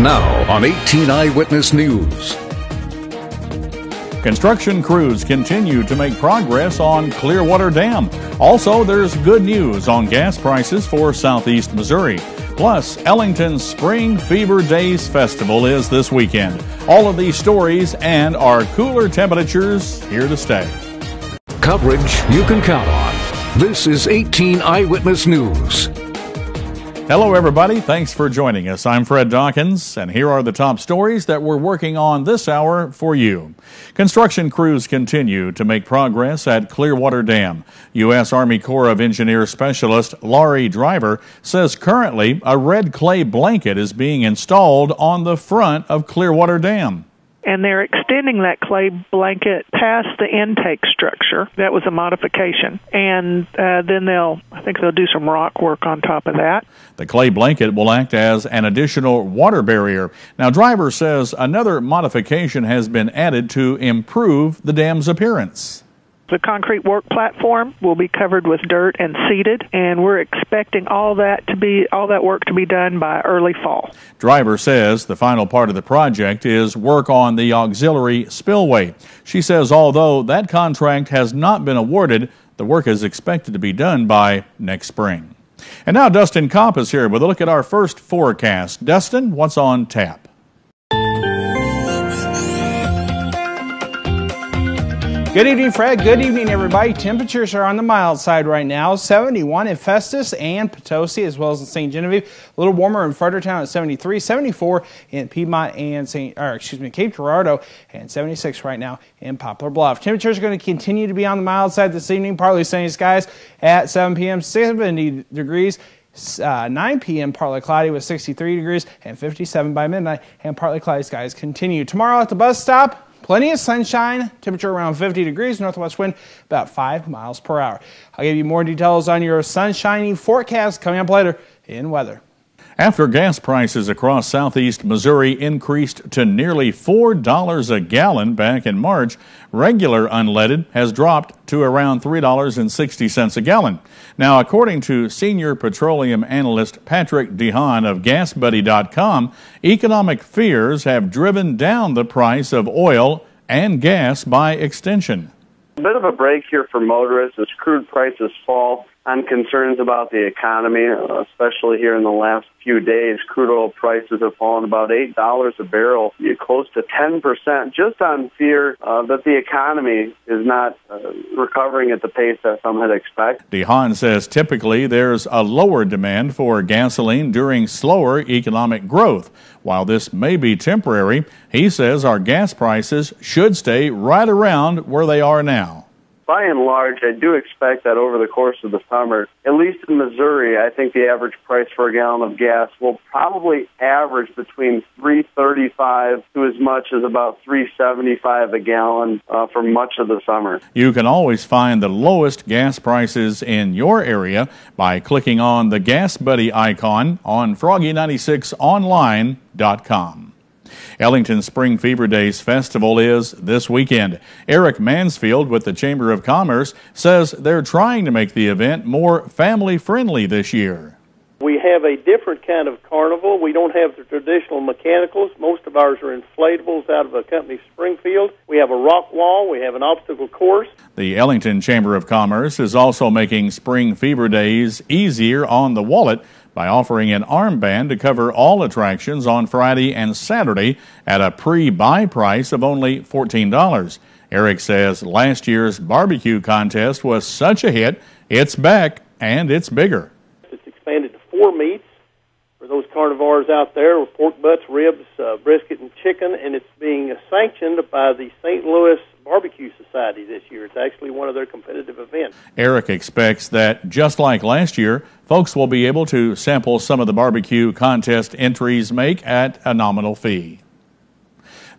Now on 18 Eyewitness News. Construction crews continue to make progress on Clearwater Dam. Also, there's good news on gas prices for southeast Missouri. Plus, Ellington's Spring Fever Days Festival is this weekend. All of these stories and our cooler temperatures here to stay. Coverage you can count on. This is 18 Eyewitness News. Hello, everybody. Thanks for joining us. I'm Fred Dawkins, and here are the top stories that we're working on this hour for you. Construction crews continue to make progress at Clearwater Dam. U.S. Army Corps of Engineers Specialist Laurie Driver says currently a red clay blanket is being installed on the front of Clearwater Dam and they're extending that clay blanket past the intake structure. That was a modification, and uh, then they'll, I think they'll do some rock work on top of that. The clay blanket will act as an additional water barrier. Now, Driver says another modification has been added to improve the dam's appearance. The concrete work platform will be covered with dirt and seeded, and we're expecting all that to be all that work to be done by early fall. Driver says the final part of the project is work on the auxiliary spillway. She says although that contract has not been awarded, the work is expected to be done by next spring. And now Dustin Kopp is here with a look at our first forecast. Dustin, what's on tap? Good evening, Fred. Good evening, everybody. Temperatures are on the mild side right now. 71 in Festus and Potosi, as well as in St. Genevieve. A little warmer in Fredericktown at 73, 74 in Piedmont and St. or excuse me, Cape Girardeau, and 76 right now in Poplar Bluff. Temperatures are going to continue to be on the mild side this evening. Partly sunny skies at 7 p.m. 70 degrees. Uh, 9 p.m. partly cloudy with 63 degrees and 57 by midnight, and partly cloudy skies continue. Tomorrow at the bus stop, Plenty of sunshine, temperature around 50 degrees, northwest wind about 5 miles per hour. I'll give you more details on your sunshiny forecast coming up later in weather. After gas prices across southeast Missouri increased to nearly $4 a gallon back in March, regular unleaded has dropped to around $3.60 a gallon. Now, according to senior petroleum analyst Patrick DeHaan of GasBuddy.com, economic fears have driven down the price of oil and gas by extension. A bit of a break here for motorists as crude prices fall on concerns about the economy, especially here in the last few days. Crude oil prices have fallen about $8 a barrel, close to 10%, just on fear uh, that the economy is not uh, recovering at the pace that some had expected. DeHaan says typically there's a lower demand for gasoline during slower economic growth. While this may be temporary, he says our gas prices should stay right around where they are now by and large, I do expect that over the course of the summer, at least in Missouri, I think the average price for a gallon of gas will probably average between 335 to as much as about 375 a gallon uh, for much of the summer. You can always find the lowest gas prices in your area by clicking on the Gas Buddy icon on froggy96online.com. Ellington Spring Fever Days Festival is this weekend. Eric Mansfield with the Chamber of Commerce says they're trying to make the event more family friendly this year. We have a different kind of carnival. We don't have the traditional mechanicals. Most of ours are inflatables out of a company, Springfield. We have a rock wall. We have an obstacle course. The Ellington Chamber of Commerce is also making Spring Fever Days easier on the wallet by offering an armband to cover all attractions on Friday and Saturday at a pre buy price of only $14. Eric says last year's barbecue contest was such a hit, it's back and it's bigger. It's expanded to four meats for those carnivores out there with pork butts, ribs, uh, brisket, and chicken, and it's being sanctioned by the St. Louis Barbecue Society this year. It's actually one of their competitive events. Eric expects that just like last year, folks will be able to sample some of the barbecue contest entries make at a nominal fee.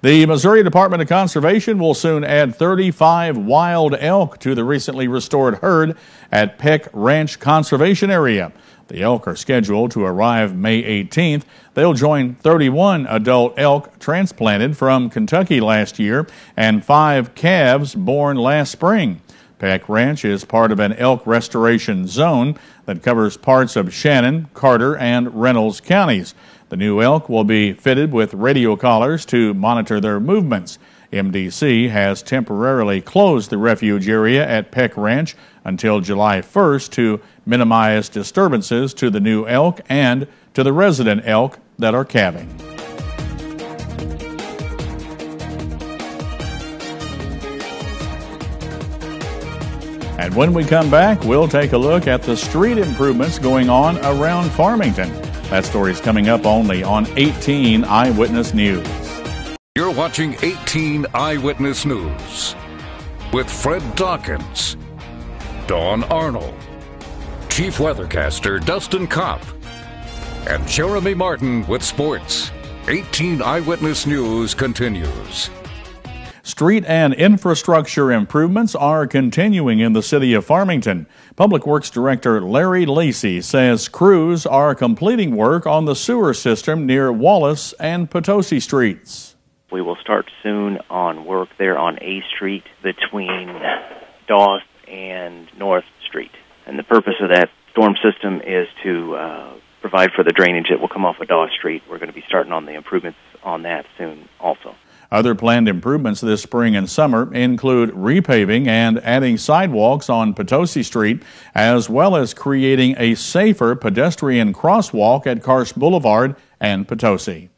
The Missouri Department of Conservation will soon add 35 wild elk to the recently restored herd at Peck Ranch Conservation Area. The elk are scheduled to arrive May 18th. They'll join 31 adult elk transplanted from Kentucky last year and five calves born last spring. Peck Ranch is part of an elk restoration zone that covers parts of Shannon, Carter, and Reynolds counties. The new elk will be fitted with radio collars to monitor their movements. MDC has temporarily closed the refuge area at Peck Ranch until July 1st to minimize disturbances to the new elk and to the resident elk that are calving. And when we come back, we'll take a look at the street improvements going on around Farmington. That story is coming up only on 18 Eyewitness News. You're watching 18 Eyewitness News with Fred Dawkins, Dawn Arnold, Chief Weathercaster Dustin Kopp, and Jeremy Martin with sports. 18 Eyewitness News continues. Street and infrastructure improvements are continuing in the city of Farmington. Public Works Director Larry Lacey says crews are completing work on the sewer system near Wallace and Potosi Streets. We will start soon on work there on A Street between Dawes and North Street. And the purpose of that storm system is to uh, provide for the drainage that will come off of Dawes Street. We're going to be starting on the improvements on that soon also. Other planned improvements this spring and summer include repaving and adding sidewalks on Potosi Street, as well as creating a safer pedestrian crosswalk at Karsch Boulevard and Potosi.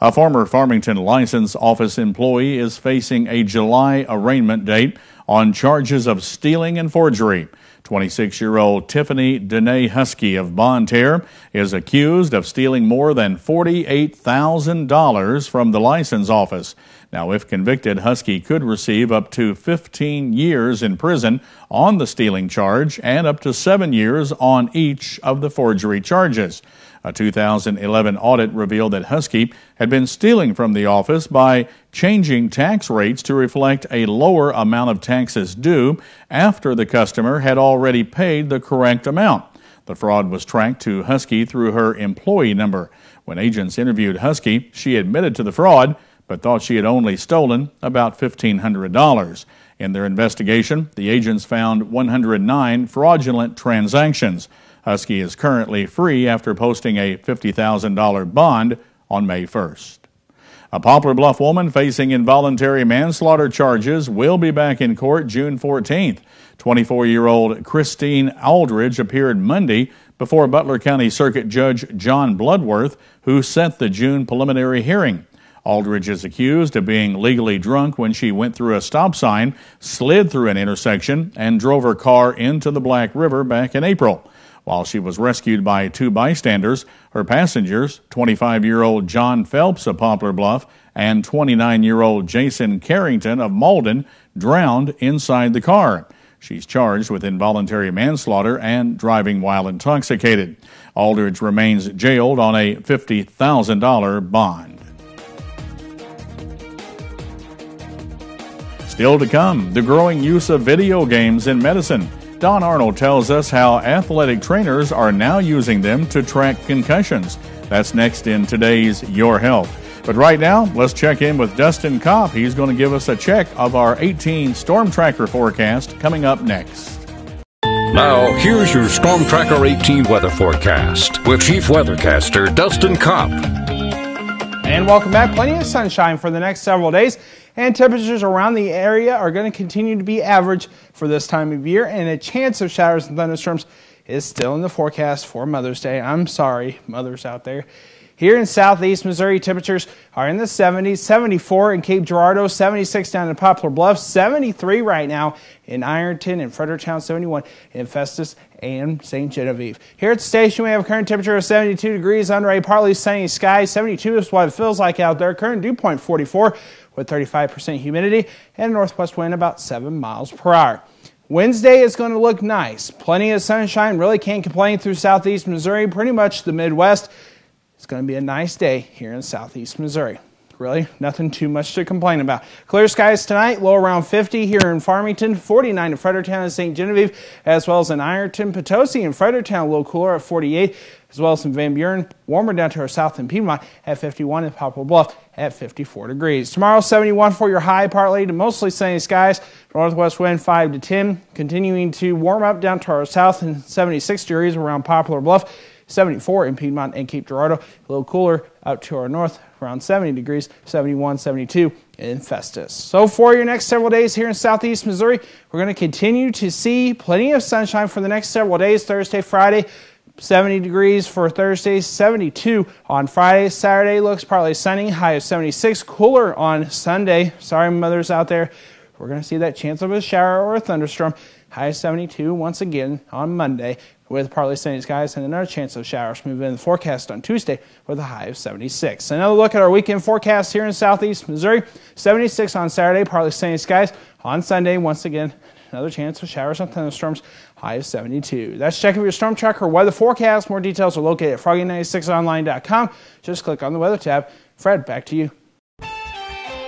A former Farmington License Office employee is facing a July arraignment date on charges of stealing and forgery. 26 year old Tiffany Dene Husky of Bonne Terre is accused of stealing more than $48,000 from the license office. Now, if convicted, Husky could receive up to 15 years in prison on the stealing charge and up to seven years on each of the forgery charges. A 2011 audit revealed that Husky had been stealing from the office by changing tax rates to reflect a lower amount of taxes due after the customer had already paid the correct amount. The fraud was tracked to Husky through her employee number. When agents interviewed Husky, she admitted to the fraud but thought she had only stolen about $1,500. In their investigation, the agents found 109 fraudulent transactions. Husky is currently free after posting a $50,000 bond on May 1st. A Poplar Bluff woman facing involuntary manslaughter charges will be back in court June 14th. 24 year old Christine Aldridge appeared Monday before Butler County Circuit Judge John Bloodworth, who set the June preliminary hearing. Aldridge is accused of being legally drunk when she went through a stop sign, slid through an intersection, and drove her car into the Black River back in April. While she was rescued by two bystanders, her passengers, 25 year old John Phelps of Poplar Bluff and 29 year old Jason Carrington of Malden, drowned inside the car. She's charged with involuntary manslaughter and driving while intoxicated. Aldridge remains jailed on a $50,000 bond. Still to come, the growing use of video games in medicine. Dawn Arnold tells us how athletic trainers are now using them to track concussions. That's next in today's Your Health. But right now, let's check in with Dustin Kopp. He's going to give us a check of our 18 Storm Tracker forecast coming up next. Now, here's your Storm Tracker 18 weather forecast with Chief Weathercaster Dustin Kopp. And welcome back. Plenty of sunshine for the next several days and temperatures around the area are going to continue to be average for this time of year, and a chance of showers and thunderstorms is still in the forecast for Mother's Day. I'm sorry, mothers out there. Here in southeast Missouri, temperatures are in the 70s, 74 in Cape Girardeau, 76 down in Poplar Bluff, 73 right now in Ironton and Fredericktown, 71 in Festus and St. Genevieve. Here at the station, we have a current temperature of 72 degrees under a partly sunny sky. 72 is what it feels like out there. Current dew point 44 with 35% humidity and a northwest wind about 7 miles per hour. Wednesday is going to look nice. Plenty of sunshine. Really can't complain through southeast Missouri, pretty much the Midwest. It's going to be a nice day here in southeast Missouri. Really, nothing too much to complain about. Clear skies tonight, low around 50 here in Farmington, 49 in Fredericktown and St. Genevieve, as well as in Ironton, Potosi, and Fredericktown, a little cooler at 48, as well as in Van Buren, warmer down to our south in Piedmont at 51 and Poplar Bluff at 54 degrees. Tomorrow, 71 for your high, partly to mostly sunny skies. Northwest wind 5 to 10, continuing to warm up down to our south and 76 degrees around Poplar Bluff. 74 in Piedmont and Cape Girardeau. A little cooler out to our north, around 70 degrees, 71, 72 in Festus. So for your next several days here in southeast Missouri, we're going to continue to see plenty of sunshine for the next several days, Thursday, Friday. 70 degrees for Thursday, 72 on Friday. Saturday looks partly sunny, high of 76. Cooler on Sunday. Sorry, mothers out there. We're going to see that chance of a shower or a thunderstorm. High of 72 once again on Monday with partly sunny skies and another chance of showers moving in the forecast on Tuesday with a high of 76. Another look at our weekend forecast here in southeast Missouri. 76 on Saturday, partly sunny skies. On Sunday, once again, another chance of showers and thunderstorms. High of 72. That's checking your storm tracker weather forecast. More details are located at froggy96online.com. Just click on the weather tab. Fred, back to you.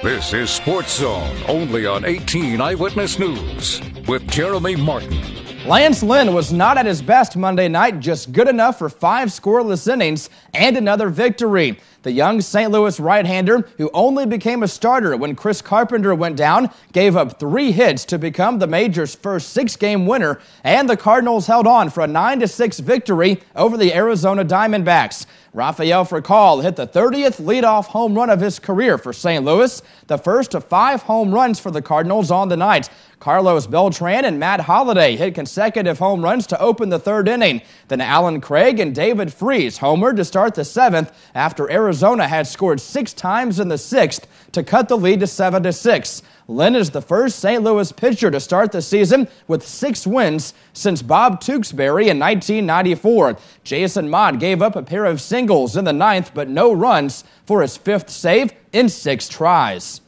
This is Sports Zone, only on 18 Eyewitness News with Jeremy Martin. Lance Lynn was not at his best Monday night, just good enough for five scoreless innings and another victory. The young St. Louis right-hander, who only became a starter when Chris Carpenter went down, gave up three hits to become the Major's first six-game winner, and the Cardinals held on for a 9-6 victory over the Arizona Diamondbacks. Rafael Furcal hit the 30th leadoff home run of his career for St. Louis, the first of five home runs for the Cardinals on the night. Carlos Beltran and Matt Holliday hit consecutive home runs to open the third inning. Then Allen Craig and David Freese homered to start the seventh after Arizona had scored six times in the sixth to cut the lead to 7 to 6. Lynn is the first St. Louis pitcher to start the season with six wins since Bob Tewksbury in 1994. Jason Motte gave up a pair of singles in the ninth, but no runs for his fifth save in six tries.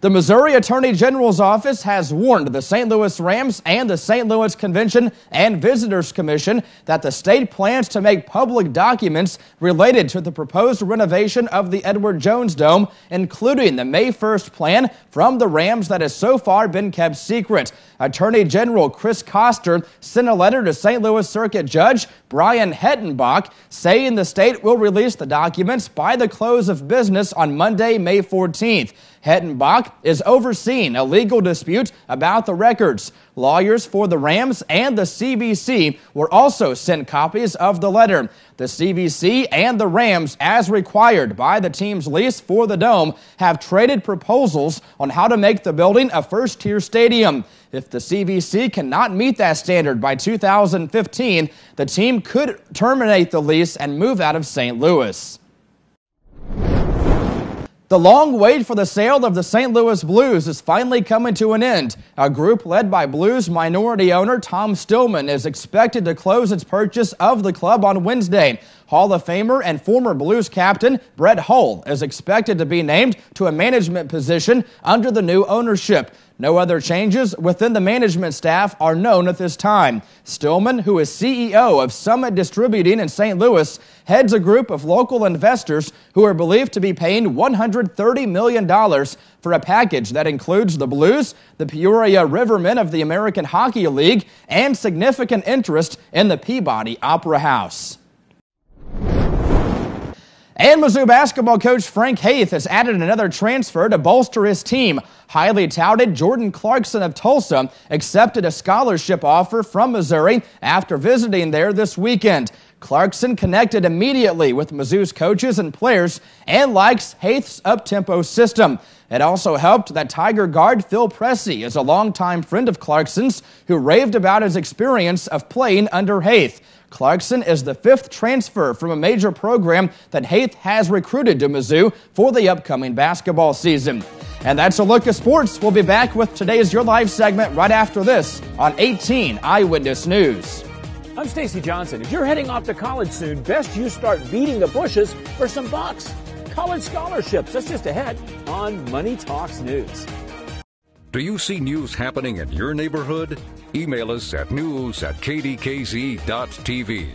The Missouri Attorney General's office has warned the St. Louis Rams and the St. Louis Convention and Visitors Commission that the state plans to make public documents related to the proposed renovation of the Edward Jones Dome, including the May 1st plan from the Rams that has so far been kept secret. Attorney General Chris Koster sent a letter to St. Louis Circuit Judge Brian Hettenbach saying the state will release the documents by the close of business on Monday, May 14th. Hettenbach is overseeing a legal dispute about the records. Lawyers for the Rams and the CVC were also sent copies of the letter. The CVC and the Rams, as required by the team's lease for the Dome, have traded proposals on how to make the building a first tier stadium. If the CVC cannot meet that standard by 2015, the team could terminate the lease and move out of St. Louis. The long wait for the sale of the St. Louis Blues is finally coming to an end. A group led by Blues minority owner Tom Stillman is expected to close its purchase of the club on Wednesday. Hall of Famer and former Blues captain Brett Hull is expected to be named to a management position under the new ownership. No other changes within the management staff are known at this time. Stillman, who is CEO of Summit Distributing in St. Louis, heads a group of local investors who are believed to be paying $130 million for a package that includes the Blues, the Peoria Rivermen of the American Hockey League, and significant interest in the Peabody Opera House. And Mizzou basketball coach Frank Haith has added another transfer to bolster his team. Highly touted Jordan Clarkson of Tulsa accepted a scholarship offer from Missouri after visiting there this weekend. Clarkson connected immediately with Mizzou's coaches and players and likes Haith's up-tempo system. It also helped that Tiger guard Phil Pressey is a longtime friend of Clarkson's who raved about his experience of playing under Haith. Clarkson is the fifth transfer from a major program that Haith has recruited to Mizzou for the upcoming basketball season. And that's a look at sports. We'll be back with today's Your Life segment right after this on 18 Eyewitness News. I'm Stacy Johnson. If you're heading off to college soon, best you start beating the bushes for some bucks. College scholarships, that's just ahead on Money Talks News. Do you see news happening in your neighborhood? Email us at news at kdkz.tv.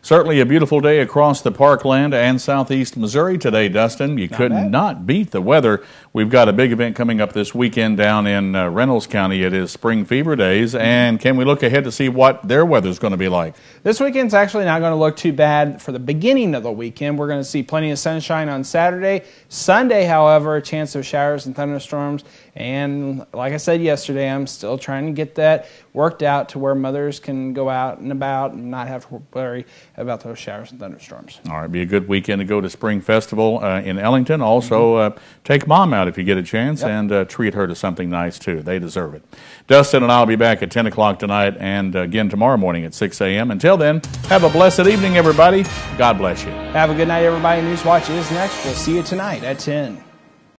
Certainly a beautiful day across the parkland and southeast Missouri today, Dustin. You could bad. not beat the weather. We've got a big event coming up this weekend down in uh, Reynolds County. It is Spring Fever Days, and can we look ahead to see what their weather is going to be like? This weekend's actually not going to look too bad for the beginning of the weekend. We're going to see plenty of sunshine on Saturday. Sunday, however, a chance of showers and thunderstorms. And like I said yesterday, I'm still trying to get that worked out to where mothers can go out and about and not have to worry about those showers and thunderstorms. All right, be a good weekend to go to Spring Festival uh, in Ellington. Also, uh, take mom out if you get a chance Yep. and uh, treat her to something nice too. They deserve it. Dustin and I will be back at 10 o'clock tonight and again tomorrow morning at 6 a.m. Until then, have a blessed evening, everybody. God bless you. Have a good night, everybody. Newswatch is next. We'll see you tonight at 10.